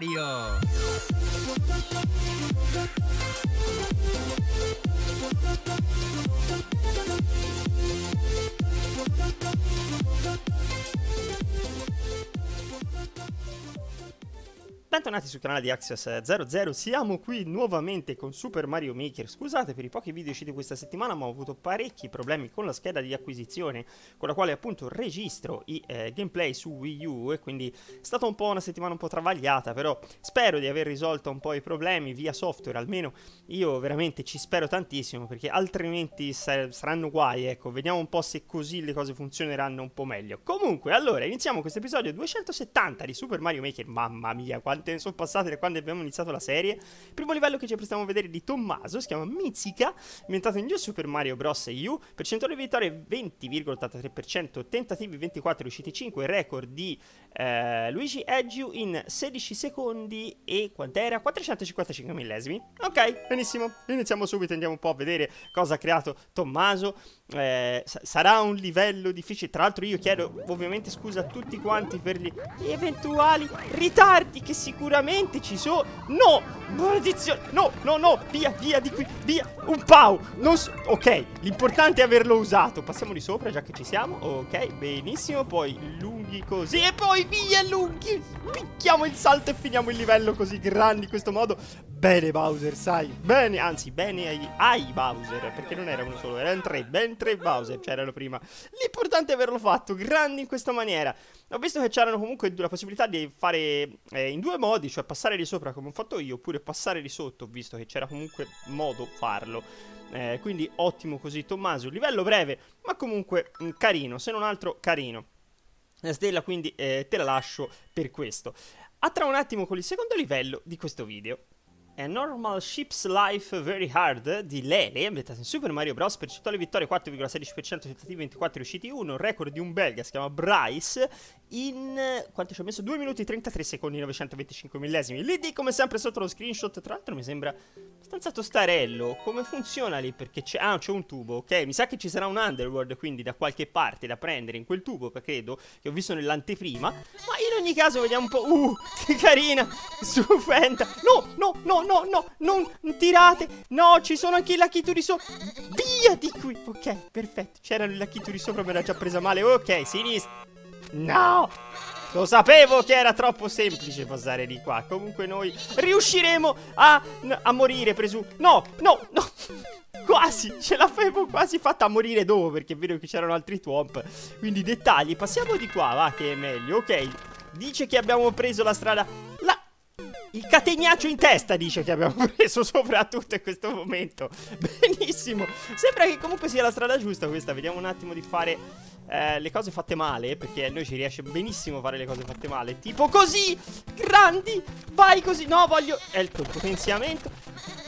Mario! Bentornati sul canale di Access 00, siamo qui nuovamente con Super Mario Maker. Scusate per i pochi video usciti questa settimana, ma ho avuto parecchi problemi con la scheda di acquisizione, con la quale appunto registro i eh, gameplay su Wii U e quindi è stata un po' una settimana un po' travagliata, però spero di aver risolto un po' i problemi via software, almeno io veramente ci spero tantissimo, perché altrimenti sar saranno guai, ecco, vediamo un po' se così le cose funzioneranno un po' meglio. Comunque, allora, iniziamo questo episodio 270 di Super Mario Maker, mamma mia, quanto quante ne sono passate da quando abbiamo iniziato la serie. Primo livello che ci apprestiamo a vedere di Tommaso, si chiama Mizica, ambientato in New Super Mario Bros. U, percentuale di vittorie 20,83%, tentativi 24, riusciti 5, record di eh, Luigi Edgiu in 16 secondi e quant'era? 455 millesimi. Ok, benissimo, iniziamo subito, andiamo un po' a vedere cosa ha creato Tommaso. Eh, sarà un livello difficile, tra l'altro io chiedo ovviamente scusa a tutti quanti per gli eventuali ritardi che sicuramente ci sono. No, maledizione, no, no, no, via, via di qui, via, un pau. So ok, l'importante è averlo usato. Passiamo di sopra già che ci siamo, ok, benissimo, poi lunghi così. E poi via lunghi. Picchiamo il salto e finiamo il livello così grandi in questo modo. Bene Bowser, sai, bene, anzi bene ai, ai Bowser Perché non era uno solo, erano tre, ben tre Bowser c'erano prima. L'importante è averlo fatto, grandi in questa maniera. Ho visto che c'erano comunque la possibilità di fare eh, in due modi Cioè passare di sopra come ho fatto io Oppure passare di sotto, visto che c'era comunque modo farlo. Eh, Quindi ottimo così Tommaso, livello breve ma comunque mh, carino, se non altro carino Stella, quindi eh, te la lascio per questo. A tra un attimo con il secondo livello di questo video. A Normal Ship's Life Very Hard di Lele, ambientato in Super Mario Bros. Percentuale vittorie 4,16%, tentativi 24 riusciti 1, record di un belga, si chiama Bryce, in... quanto ci ha messo? 2 minuti e 33 secondi 925 millesimi. L'ID come sempre sotto lo screenshot, tra l'altro mi sembra abbastanza tostarello. Come funziona lì? Perché c'è... Ah, c'è un tubo, ok? Mi sa che ci sarà un underworld, quindi da qualche parte da prendere in quel tubo, credo, che ho visto nell'anteprima. Ma in ogni caso vediamo un po'... Uh, che carina! Stupenda! No, no, no, no, no, non tirate! No, ci sono anche i lachituri sopra! Via di qui! Ok, perfetto. C'erano i lachituri sopra, me l'ha già presa male. Ok, sinistra. No! Lo sapevo che era troppo semplice passare di qua. Comunque noi riusciremo a, a morire, presu... No, no, no! Quasi, ce l'avevo quasi fatta a morire dopo perché è vero che c'erano altri twomp. Quindi dettagli, passiamo di qua, va che è meglio. Ok, dice che abbiamo preso la strada... La... Il catenaccio in testa dice che abbiamo preso soprattutto in questo momento. Benissimo. Sembra che comunque sia la strada giusta questa. Vediamo un attimo di fare eh, le cose fatte male, perché a noi ci riesce benissimo fare le cose fatte male, tipo così, grandi, vai così, no voglio, ecco il potenziamento,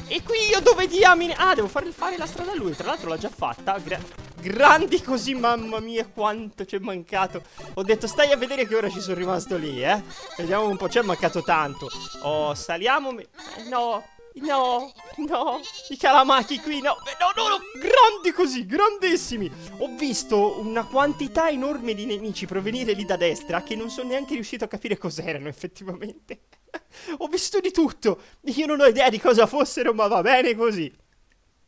e qui io dove diamine, ah devo fare, fare la strada a lui, tra l'altro l'ha già fatta, Gra grandi così, mamma mia quanto ci è mancato, ho detto stai a vedere che ora ci sono rimasto lì, eh, vediamo un po', ci è mancato tanto, oh saliamo, no, No, no, i calamaki qui, no, no, no, no, grandi così, grandissimi. Ho visto una quantità enorme di nemici provenire lì da destra che non sono neanche riuscito a capire cos'erano effettivamente. ho visto di tutto. Io non ho idea di cosa fossero, ma va bene così.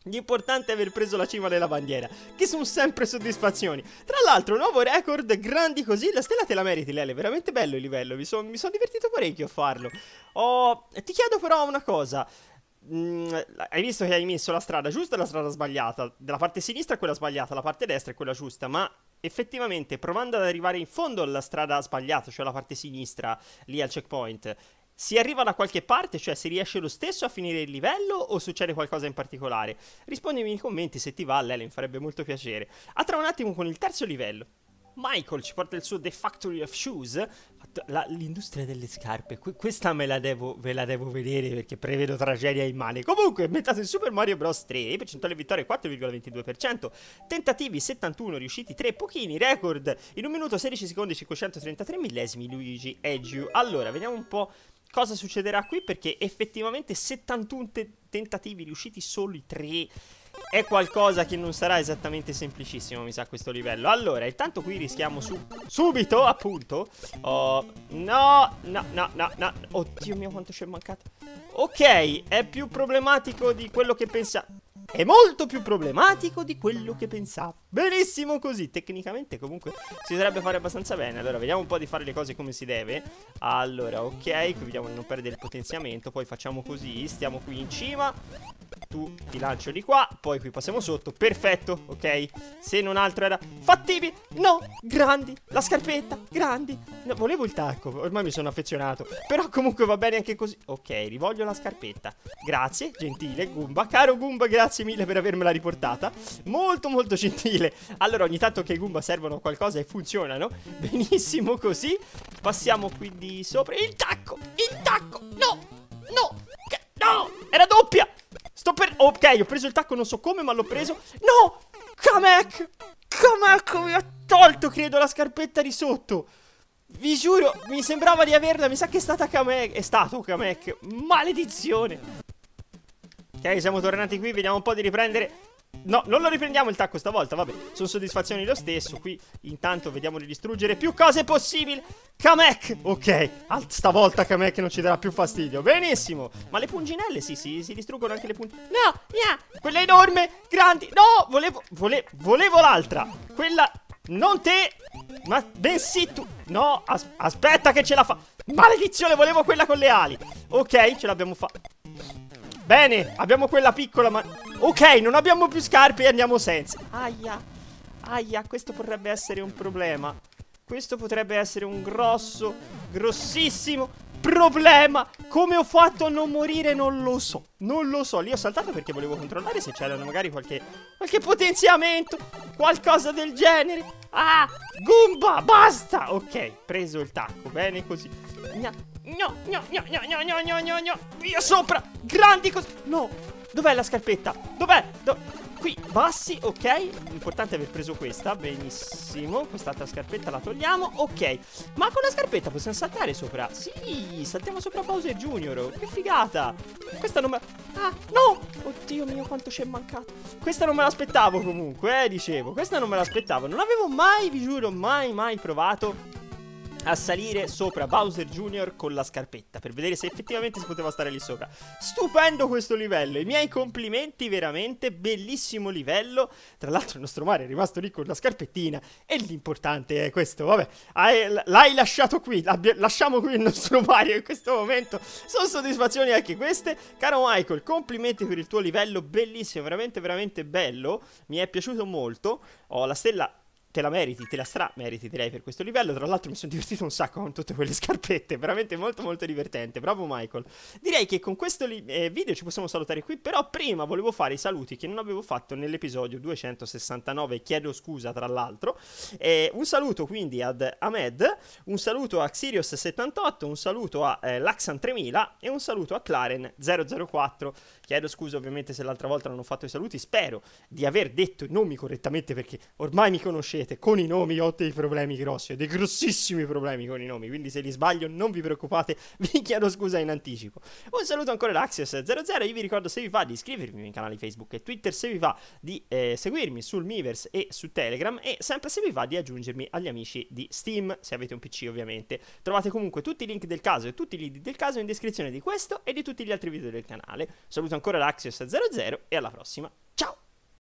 L'importante è aver preso la cima della bandiera, che sono sempre soddisfazioni. Tra l'altro, nuovo record, grandi così. La stella te la meriti, Lele. Veramente bello il livello. Mi sono son divertito parecchio a farlo. Oh, ti chiedo però una cosa. Mm, hai visto che hai messo la strada giusta e la strada sbagliata. Della parte sinistra è quella sbagliata, la parte destra è quella giusta. Ma effettivamente, provando ad arrivare in fondo alla strada sbagliata, cioè la parte sinistra, lì al checkpoint, si arriva da qualche parte? Cioè, si riesce lo stesso a finire il livello o succede qualcosa in particolare? Rispondimi nei commenti se ti va, Lele, mi farebbe molto piacere. A tra un attimo con il terzo livello. Michael ci porta il suo The Factory of Shoes, l'industria delle scarpe. Qu questa me la devo, ve la devo vedere perché prevedo tragedia in mani. Comunque, inventato in Super Mario Bros. 3, percentuale vittoria 4,22%, tentativi 71, riusciti 3 pochini, record in 1 minuto 16 secondi 533 millesimi Luigi Edgiu. Allora, vediamo un po' cosa succederà qui perché effettivamente 71 te tentativi riusciti solo i 3 è qualcosa che non sarà esattamente semplicissimo, mi sa, questo livello. Allora, intanto qui rischiamo su subito, appunto. Oh, no, no, no, no, no. Oddio mio, quanto ci è mancato. Ok, è più problematico di quello che pensavo. È molto più problematico di quello che pensavo. Benissimo così. Tecnicamente comunque si dovrebbe fare abbastanza bene. Allora, vediamo un po' di fare le cose come si deve. Allora, ok, qui vediamo di non perdere il potenziamento. Poi facciamo così, stiamo qui in cima. Tu ti lancio di qua, poi qui passiamo sotto. Perfetto, ok. Se non altro era fattibile. No, grandi. La scarpetta, grandi. No, volevo il tacco, ormai mi sono affezionato. Però comunque va bene anche così. Ok, rivoglio la scarpetta. Grazie, gentile Goomba. Caro Goomba, grazie mille per avermela riportata. Molto molto gentile. Allora ogni tanto che i Goomba servono a qualcosa e funzionano. Benissimo così. Passiamo quindi sopra. Il tacco! Il tacco! No! No! Era doppia! Sto per... Ok, ho preso il tacco, non so come, ma l'ho preso. No! Kamek! Kamek mi ha tolto, credo, la scarpetta di sotto. Vi giuro, mi sembrava di averla, mi sa che è stata Kamek. È stato Kamek. Maledizione. Ok, siamo tornati qui, vediamo un po' di riprendere No, non lo riprendiamo il tacco stavolta, vabbè. Sono soddisfazioni lo stesso. Qui intanto vediamo di distruggere più cose possibili. Kamek, ok Stavolta Kamek non ci darà più fastidio. Benissimo. Ma le punginelle, sì, sì, si distruggono anche le punginelle No, yeah, quella enorme, grandi No, volevo, vole, volevo l'altra. Quella, non te Ma bensì tu. No, as aspetta che ce la fa. Maledizione, volevo quella con le ali. Ok, ce l'abbiamo fatta Bene, abbiamo quella piccola ma... Ok, non abbiamo più scarpe e andiamo senza. Aia. Aia, questo potrebbe essere un problema. Questo potrebbe essere un grosso Grossissimo problema. Come ho fatto a non morire non lo so. Non lo so, lì ho saltato perché volevo controllare se c'erano magari qualche Qualche potenziamento Qualcosa del genere. Ah, Goomba, basta! Ok, preso il tacco, bene così. Gna No, no, no, no, no, no, no, no, no. Via sopra. Grandi cose. No. Dov'è la scarpetta? Dov'è? Do qui, bassi, ok. L'importante è aver preso questa. Benissimo. Quest'altra scarpetta la togliamo. Ok. Ma con la scarpetta possiamo saltare sopra? Sì, saltiamo sopra Bowser Junior. Che figata. Questa non me... Ah, no. Oddio mio, quanto ci è mancato. Questa non me l'aspettavo comunque, eh, dicevo. Questa non me l'aspettavo. Non avevo mai, vi giuro, mai, mai provato a salire sopra Bowser Jr. con la scarpetta per vedere se effettivamente si poteva stare lì sopra. Stupendo questo livello, i miei complimenti veramente, bellissimo livello. Tra l'altro il nostro Mario è rimasto lì con la scarpettina e l'importante è questo, vabbè, l'hai lasciato qui, lasciamo qui il nostro Mario in questo momento. Sono soddisfazioni anche queste. Caro Michael, complimenti per il tuo livello, bellissimo, veramente veramente bello, mi è piaciuto molto. Ho la stella te la meriti, te la stra meriti direi per questo livello. Tra l'altro mi sono divertito un sacco con tutte quelle scarpette, veramente molto molto divertente. Bravo Michael. Direi che con questo eh, video ci possiamo salutare qui, però prima volevo fare i saluti che non avevo fatto nell'episodio 269, chiedo scusa tra l'altro. Eh, un saluto quindi ad Ahmed, un saluto a Xirios78, un saluto a eh, Laxan 3000 e un saluto a Claren 004. Chiedo scusa ovviamente se l'altra volta non ho fatto i saluti, spero di aver detto i nomi correttamente perché ormai mi conoscete sapete, con i nomi ho dei problemi grossi, ho dei grossissimi problemi con i nomi, quindi se li sbaglio non vi preoccupate, vi chiedo scusa in anticipo. Un saluto ancora da Axios00, io vi ricordo se vi va di iscrivervi ai miei canali Facebook e Twitter, se vi va di eh, seguirmi sul Miiverse e su Telegram e sempre se vi va di aggiungermi agli amici di Steam, se avete un PC ovviamente. Trovate comunque tutti i link del caso e tutti i link del caso in descrizione di questo e di tutti gli altri video del canale. Saluto ancora da Axios00 e alla prossima.